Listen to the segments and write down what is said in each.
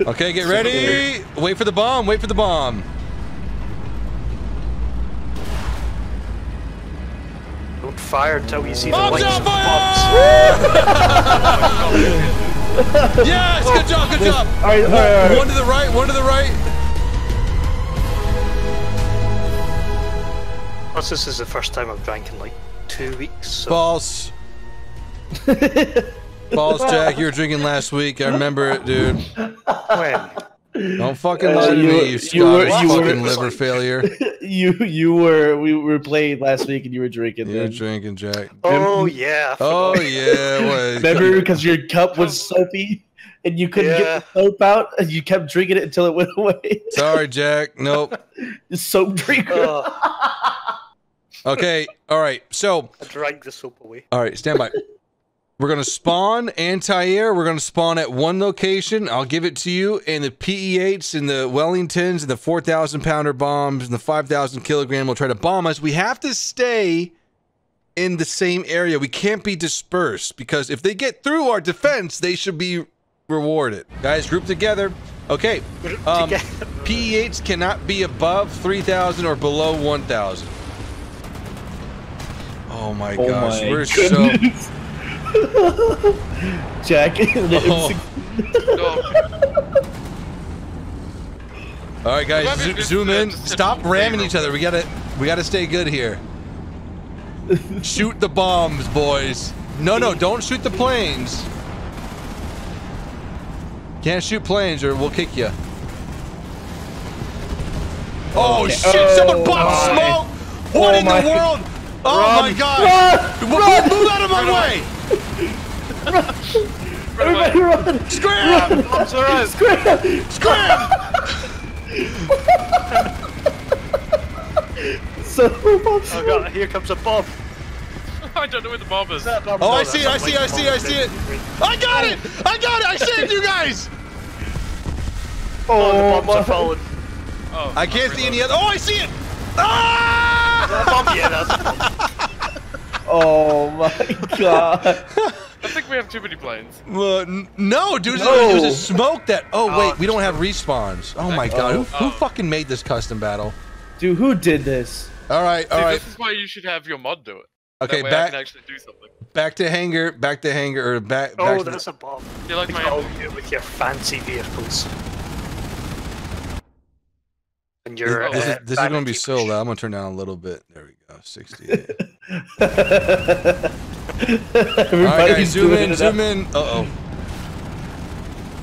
Okay, get ready. Wait for the bomb. Wait for the bomb. Don't fire until you see the Bombs lights on of fire! bombs. Yes, good job, good job. All right, all right, all right. One to the right, one to the right. Plus, this is the first time I've drank in like two weeks. So False. False, Jack. You were drinking last week. I remember it, dude. when? Don't fucking Uh, lie to you- me, you you Scottish were- you were- fucking liver failure. you you were we were playing last week and you were drinking. You're then. drinking, Jack. Oh yeah. Oh yeah. What? Remember because your cup was soapy and you couldn't Yeah. get the soap out and you kept drinking it until it went away. Sorry, Jack. Nope. soap drinker. Oh, Okay. All right. So, I drank the soap away. all right. Stand by. We're gonna spawn anti-air. We're gonna spawn at one location. I'll give it to you. And the PE8s and the Wellingtons and the 4,000 pounder bombs and the 5,000 kilogram will try to bomb us. We have to stay in the same area. We can't be dispersed because if they get through our defense, they should be rewarded. Guys, group together. Okay. Um, PE8s cannot be above 3,000 or below 1,000. Oh my Oh gosh, my we're so. goodness. Jack. Oh. All right, guys, zo- zoom in. Stop ramming each other. We gotta, we gotta stay good here. shoot the bombs, boys. No, no, don't shoot the planes. Can't shoot planes, or we'll kick you. Oh, oh shit! Oh someone Oh, popped smoke. What Oh, in my. the world? Oh Run. my god! Run! Move- Move out of my way! Everybody run! Scram! bombs are us. Scram! So Oh god, here comes a bomb. I don't know where the bomb is. Oh, I see it, I see it, I see it, I see it. I got it! I got it! I saved you guys! Oh, the Oh, bombs are falling. Oh, I can't see any other. Oh, I see it! Ah! Bomb, yeah, that's a bomb. Oh my god. I think we have too many planes. Uh, no, dude, No. it was a smoke that. Oh, Oh, wait, we don't have respawns. Oh my god, who, who Oh. fucking made this custom battle? Dude, who did this? All right, all See, right. this is why you should have your mod do it. Okay, that way I back can actually do something. back to hangar, back to hangar, or back. Oh, back to that's a bomb. You like my Oh, you with your fancy vehicles. And This, your. this is, uh, this is going to be so push. loud. I'm going to turn down a little bit. There we go. 68. Everybody's All right, guys, zoom in, zoom up. in. Uh oh.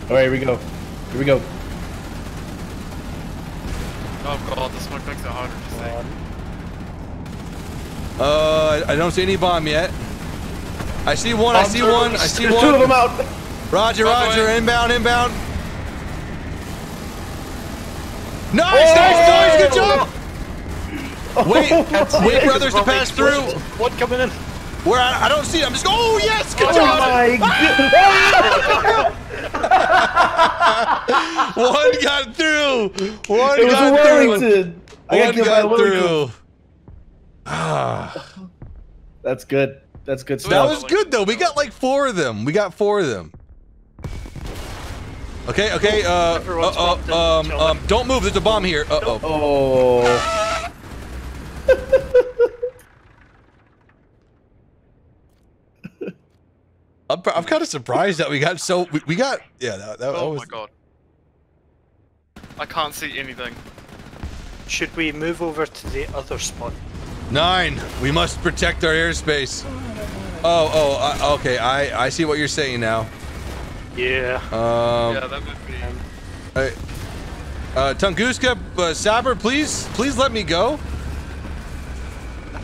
All right, here we go. Here we go. Oh god, the smoke makes it harder to see. Uh, I don't see any bomb yet. I see one. I see one. I see There's two of them one. out. Roger, By Roger. way- Inbound, inbound. Nice, nice, nice. Good job. Wait, wait for others to pass through. One coming in. Where I, I don't see it. I'm just. Oh yes, good Oh job. my god! One got through. One It was a got through. Wellington. I got One killed by a got through. Ah, That's good. That's good stuff. that was good though. We got like four of them. We got four of them. Okay, okay. Uh, Everyone's uh, uh, um, into each other. um, don't move. There's a bomb here. Uh-oh. oh. I'm, I'm kind of surprised that we got so we, we got yeah that, that, that Oh was my god. I can't see anything. Should we move over to the other spot? nine. We must protect our airspace. Oh oh I, okay. I I see what you're saying now. Yeah. Um, yeah, that would be. I, uh, Tunguska, uh, Saber, please please let me go.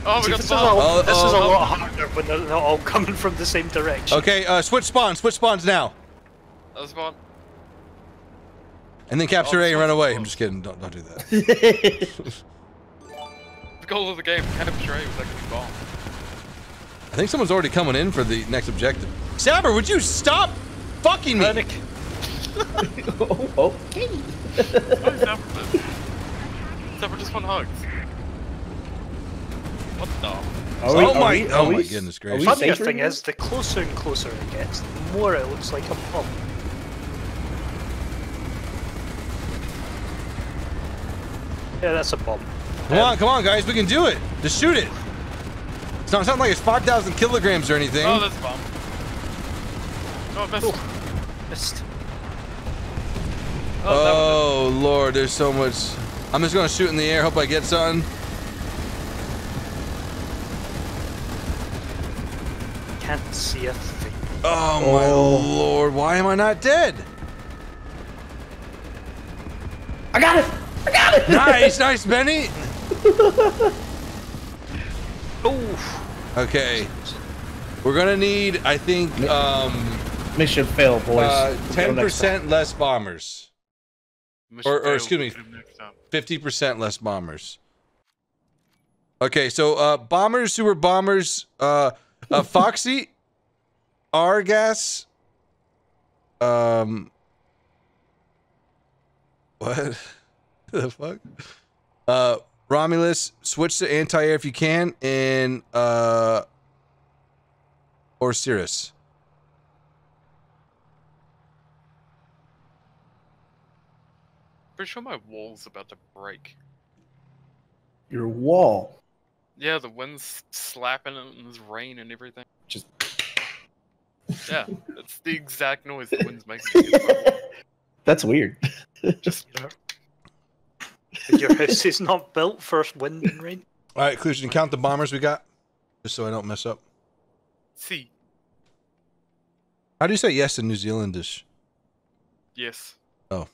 Oh, See, we got this, is a. Oh, this is a oh. lot harder when they're not all coming from the same direction. Okay, uh, switch spawns. Switch spawns now, That was one. and then capture Oh, A and run away. spawns. I'm just kidding. Don't don't do that. The goal of the game, capture A was actually a bomb. I think someone's already coming in for the next objective. Saber, would you stop fucking me? Panic. oh, okay. What is that for this? Except just one hugs. What the? Are we, oh are my, we, oh we, my goodness gracious. The funniest thing is, the closer and closer it gets, the more it looks like a pump. Yeah, that's a bomb. Come on, come on, guys, we can do it. Just shoot it. It's not something like it's 5,000 kilograms or anything. Oh, that's a bomb. Oh, missed. Oh, missed. Oh, oh Lord, there's so much. I'm just gonna shoot in the air, hope I get something. Can't see a thing. Oh, my Lord. Why am I not dead? I got it. I got it. nice, nice, Benny. Oh, Okay. We're going to need, I think, um, Mission failed, boys. uh, Until next time. 10% less bombers. Mission or- or excuse me. We'll do next time. 50% less bombers. Okay, so uh bombers who were bombers, uh, uh Foxy, Argas, um what the fuck? Uh Romulus, switch to anti-air if you can, and uh or Cirrus. Pretty sure my wall's about to break. Your wall. Yeah, the wind's slapping and there's rain and everything. Just. Yeah, that's the exact noise the wind's making. That's weird. just you know. Your house is not built for wind and rain. All right, Clusion, count the bombers we got, just so I don't mess up. See, How do you say yes in New Zealandish? yes. Oh.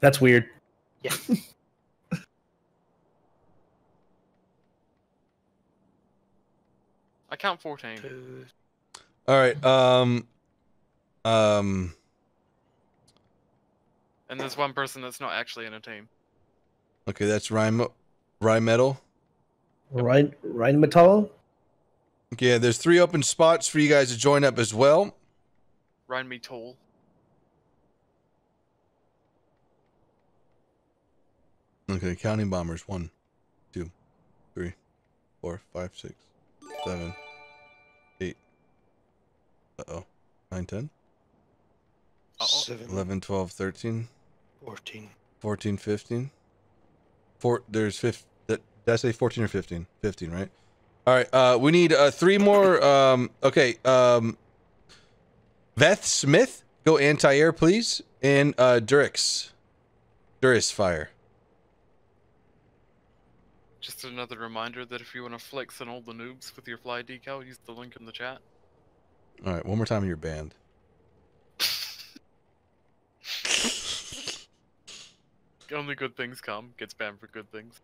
That's weird. Yeah. I count 14. All right. Um. Um. And there's one person that's not actually in a team. Okay, that's Rhyme. Rhyme Metal. Ryan Ryan Metal. Okay, yeah, there's three open spots for you guys to join up as well. Ryan me tall. Okay, counting bombers. One, two, three, four, five, six, seven, eight. Uh oh. 9, 10, Uh-oh. Seven, 11, 12, 13, 14. 14, 15. Four, there's 15. That, did I say 14 or 15? 15, right? All right. Uh, we need uh, three more. Um, okay. Um, Veth Smith, go anti air, please. And uh, Durix. Duris fire. Just another reminder that if you want to flex on all the noobs with your Phly decal, use the link in the chat. All right. One more time, you're banned. Only good things come. Gets banned for good things.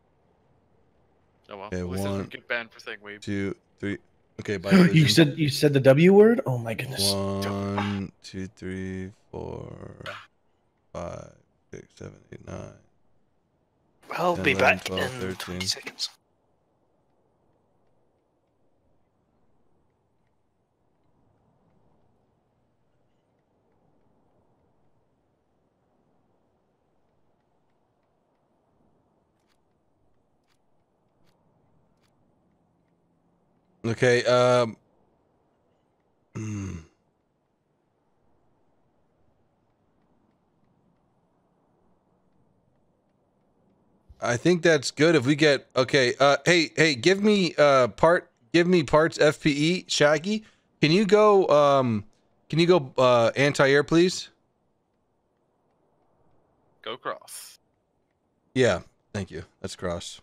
Oh well. Okay, At least one- get banned for saying weeb. Two, three. Okay, bye. you said you said the W word. Oh my goodness. One, two, three, four, five, six, seven, eight, nine. I'll 10, be 11, back 12, in 13. 20 seconds. Okay. Um. I think that's good if we get okay. Uh, hey, hey, give me uh part, give me parts FPE. Shaggy, can you go? Um, can you go uh anti-air, please? Go cross. Yeah, thank you. That's cross.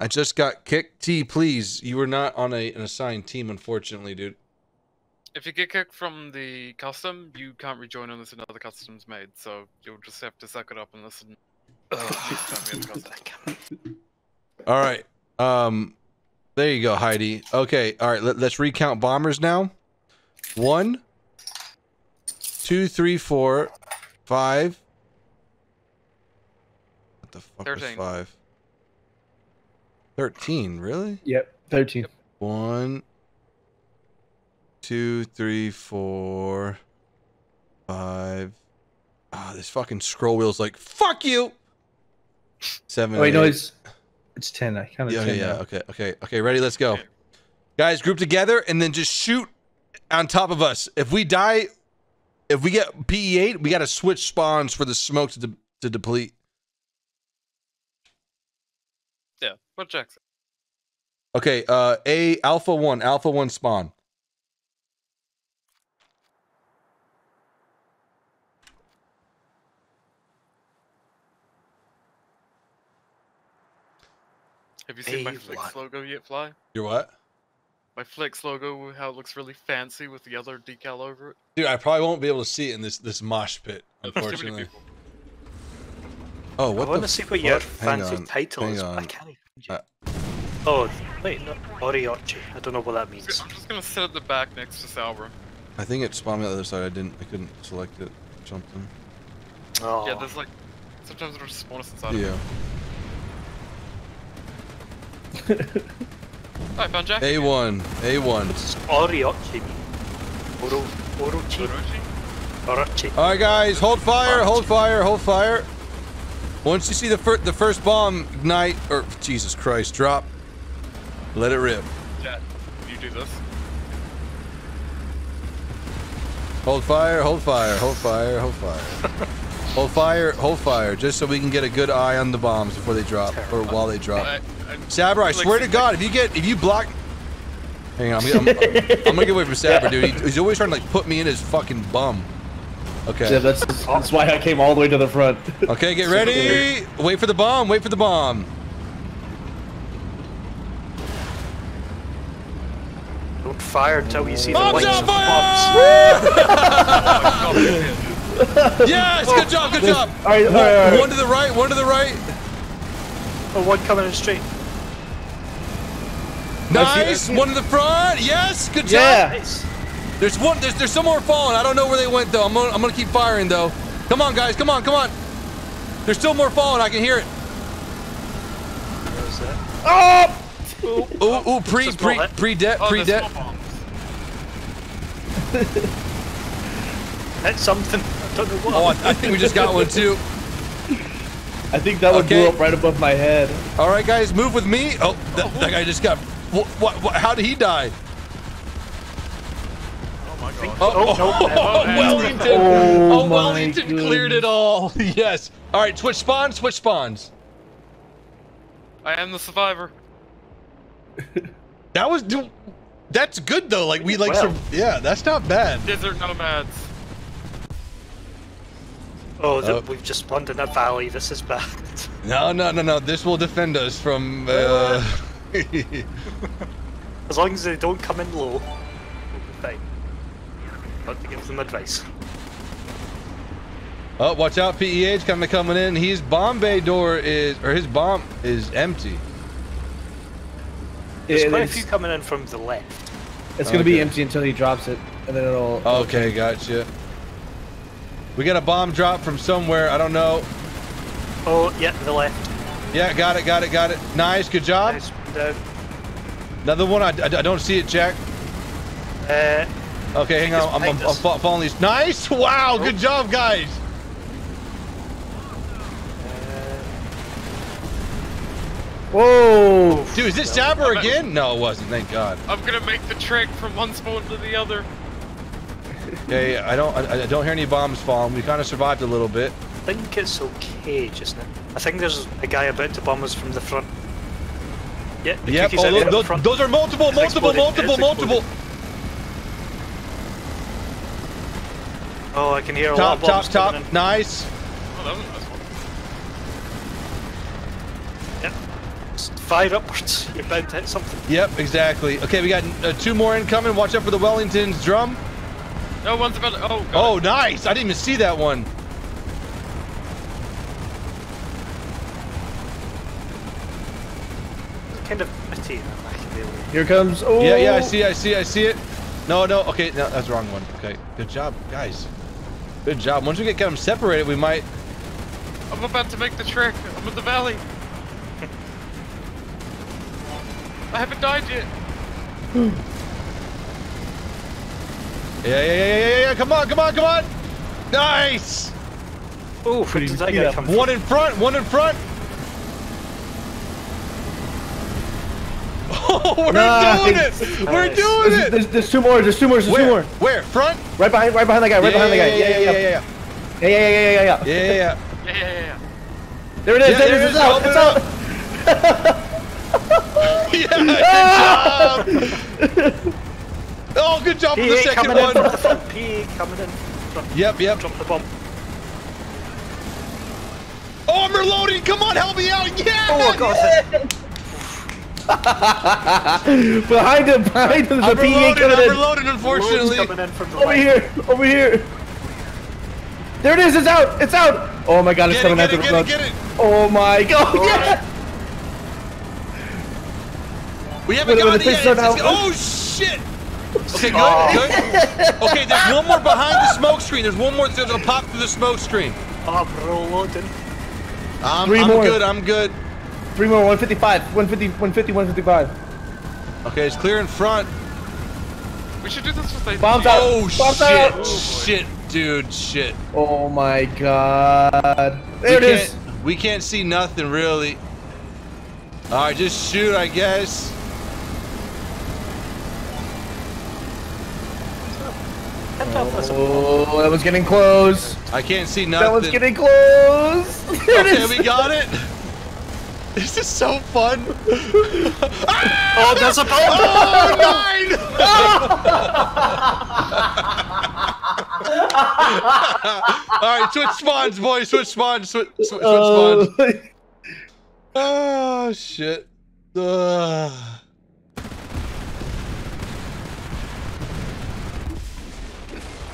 I just got kicked. T, please. You were not on a, an assigned team, unfortunately, dude. If you get kicked from the custom, you can't rejoin unless another custom's made, so you'll just have to suck it up and listen. Next time we have a custom. I can't. All right. Um, there you go, Heidi. Okay. All right. Let, let's recount bombers now. One, two, three, four, five. What the fuck was five? Thirteen. Really? Yep. Thirteen. One, two, three, four, five. Ah, this fucking scroll wheel's like fuck you. Seven. Oh wait, no, it's it's ten. I kind of Yeah, ten. okay, yeah, now. okay, okay, okay. Ready? Let's go, Okay. guys. Group together and then just shoot on top of us. If we die, if we get PE eight, we got to switch spawns for the smoke to de- to deplete. Yeah, what Jackson? Okay, uh, A Alpha One, Alpha One spawn. You seen my Hey, Flex what? logo yet, Phly? You're what? My Flex logo, how it looks really fancy with the other decal over it. Dude, I probably won't be able to see it in this this mosh pit, There's too many unfortunately. people. Oh, I what want the to see what your? Hang fancy on, title hang is. but I can't even Uh, oh, wait, no, Oriochi. I don't know what that means. I'm just gonna sit at the back next to Salbra. I think it spawned me on the other side. I didn't. I couldn't select it. or Something. Oh, Yeah, there's like sometimes it'll just spawn us inside. of Yeah. it. Hi, found Jack. A one. A one. What's Oriochi? Oro, Orochi? Orochi? Orochi. All right, guys, hold fire. Hold fire. Hold fire. Once you see the first the first bomb ignite, or Jesus Christ, drop. Let it rip. Jack, you do this. Hold fire. Hold fire. Hold fire. Hold fire. hold fire.Hold fire. Just so we can get a good eye on the bombs before they drop, or while they drop. I, I, Sabra, I like swear to some- God, if you get if you block, hang on, I'm, I'm, I'm gonna get away from Sabra, dude. He, he's always trying to like put me in his fucking bum. Yeah, Okay. that's, that's why I came all the way to the front. Okay, get ready. Wait for the bomb. Wait for the bomb. Don't fire until you see the Bombs lights on of the fire! Yes, good job, good job. All right, all right, all right. One to the right, one to the right. Oh, one coming in straight. Nice. One to the front. Yes, good job. Yeah. There's one. There's there's some more falling. I don't know where they went though. I'm gonna I'm gonna keep firing though. Come on, guys. Come on, come on. There's still more falling. I can hear it. Where is that? Oh! Ooh, ooh, pre, Just roll pre, pre debt, oh, pre there's debt. small bombs. Hit something. I don't know what. Oh, I, I think we just got one too. I think that one Okay. blew up right above my head. All right, guys, move with me. Oh, that, oh, that guy just got. What, what, what? How did he die? Oh my god. Oh, Oh, no. oh, Wellington. Oh Oh, my Wellington cleared it all. yes. All right, switch spawns. Switch spawns. I am the survivor. That was. dude, That's good though. Like we like. Well. Some, yeah, that's not bad. Desert nomads. Oh, the, Oh. we've just spawned in a valley. This is bad. No, no, no, no. This will defend us from. Uh, As long as they don't come in low, we'll be fine. Got to give them advice. oh, watch out! Peh kind of coming in. His bomb bay door is, or his bomb is empty. There's It- quite a it's few coming in from the left. it's gonna be empty until he drops it, and then it'll. Okay, gotcha. We got a bomb drop from somewhere. I don't know. Oh, yeah, the left. Yeah, got it, got it, got it. Nice, good job. Nice. Down. Another one. I, I, I don't see it, Jack. Uh, Okay, hang on. I'm, I'm, I'm following these. Nice. Wow, good job, guys. uh, Whoa! Dude, is this Sabber again? No, it wasn't. Thank God. I'm gonna make the trek from one spawn to the other. Yeah, yeah. I don't. I, I don't hear any bombs falling. We kind of survived a little bit. I think it's okay, just now. I think there's a guy about to bomb us from the front. Yeah, the Yep. Oh, out those, those, front. those are multiple, It's multiple, exploding. multiple, It's multiple. Oh, I can hear a lot of top, bombs top. coming in. Nice. Oh, that was a nice one. Yep. Fire upwards. You're bound to hit something. Yep, exactly. Okay, we got uh, two more incoming. Watch out for the Wellington's drum. No one's about to. Oh, God. Oh, nice. I didn't even see that one. It's kind of pretty in that Machiavelli. Here comes. Oh! Yeah, yeah, I see, I see, I see it. No, no, okay, no, that's the wrong one. Okay, good job, guys. Good job. Once we get them separated, we might. I'm about to make the trek. I'm in the valley. I haven't died yet. Yeah, yeah, yeah, yeah, yeah, yeah. Come on, come on, come on. Nice. Oh, where did that guy Yeah. come from? One in front, one in front. We're nice. doing it! We're doing it! There's, there's, two more, there's two more, there's Where? two more. Where? Front? Right behind, right behind that guy, right yeah, behind yeah, that guy. Yeah, yeah, yeah, yeah. Yeah, yeah, yeah, yeah, yeah. Yeah, yeah, yeah. yeah, yeah, yeah. There it is, yeah, there, there it is, it's out, it's out. yeah, good job! oh, good job PA for the second coming one. In from, PA coming in from, yep, yep. Drop the bomb. Oh, I'm reloading! Come on, help me out! Yeah! Oh, God. Yeah. behind him, behind him, the I'm PA reloading. coming I'm in. reloading, unfortunately. coming in from the Over left. here, over here. There it is, it's out, it's out. Oh my god, it's Get it, coming get after the get it, road. get it. Oh my god, yeah. We haven't Wait a got minute, it yet. slow It's- down. oh shit! Okay, good, Oh. good. Okay, there's one more behind the smoke screen. There's one more that's gonna pop through the smoke screen. Oh, I'm reloading. I'm, Three I'm more. good. I'm good. Three more, 155, 150, 150, 155. Okay, it's clear in front. We should do this with ATG. Bombs out. Oh Bombs shit! out. Oh, boy. Shit, dude, shit. Oh my god. There we it is. We can't see nothing really. All right, just shoot, I guess. Hit that with a Oh, that was getting close. I can't see nothing. That nothing. was getting close. Okay, we got it. This is so fun. Oh, that's a bomb! Oh, nine! All right, switch spawns, boys. Switch spawns. Switch, switch, switch Oh. spawns. Oh shit. Ugh.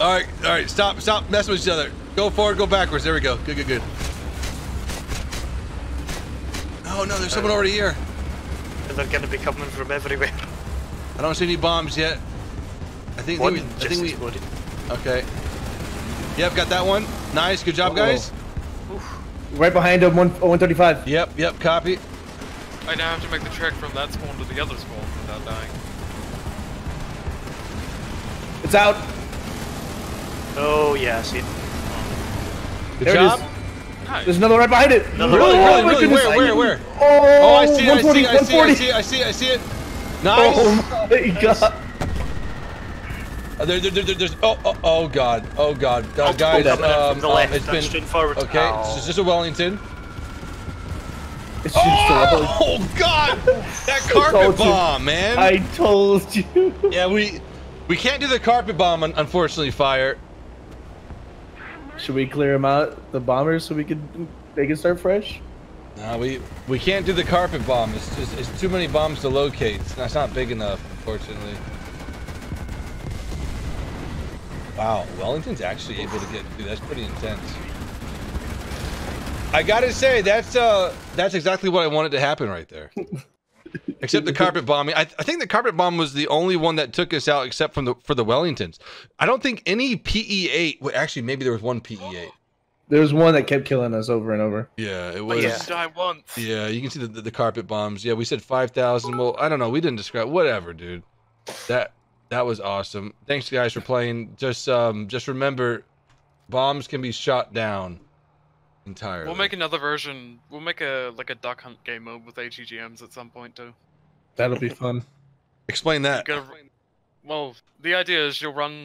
All right, all right. Stop, stop messing with each other. Go forward, go backwards. There we go. Good, good, good. Oh no, there's someone already here. And they're gonna be coming from everywhere. I don't see any bombs yet. I think, One we, I just think we. exploded. Okay. Yep, got that one. Nice, good job, Uh-oh. guys. right behind him, one, oh, 135. Yep, yep, copy. I now have to make the trek from that spawn to the other spawn without dying. It's out. Oh, yeah, I see it. Good There job. is. Nice. There's another right behind it. Another Really, one. really, my really. goodness. Where, where, where? Oh, Oh, I see it, I see 140, it, I see it, I see it, I see it, I see it. Nice. Oh my god. Uh, there, there, there, there- there's, oh, oh, oh, God. Oh, God. Uh, guys, coming um, from the um, left. it's That's been, straight forward. okay, Oh. it's just a Wellington. It's just oh, Oh, God. That carpet told you. bomb, man. I told you. Yeah, we, we can't do the carpet bomb, unfortunately, fire. Should we clear them out, the bombers, so we can they can start fresh? No, we we can't do the carpet bomb. It's just it's too many bombs to locate. That's not big enough, unfortunately. Wow, Wellington's actually able to get through. That's pretty intense. I gotta say, that's uh that's exactly what I wanted to happen right there. Except the carpet bombing. I, I think the carpet bomb was the only one that took us out, except from the for the Wellingtons. I don't think any PE8. Well, actually, maybe there was one PE8. There was one that kept killing us over and over. Yeah, it was. yeah. just die once. Yeah, you can see the, the, the carpet bombs. Yeah, we said 5,000. Well, I don't know. We didn't describe whatever, dude. That that was awesome. Thanks guys for playing. Just um just remember bombs can be shot down entirely. We'll make another version. We'll make a like a duck hunt game mode with ATGMs at some point too. That'll be fun. Explain that. Gotta- well, the idea is you'll run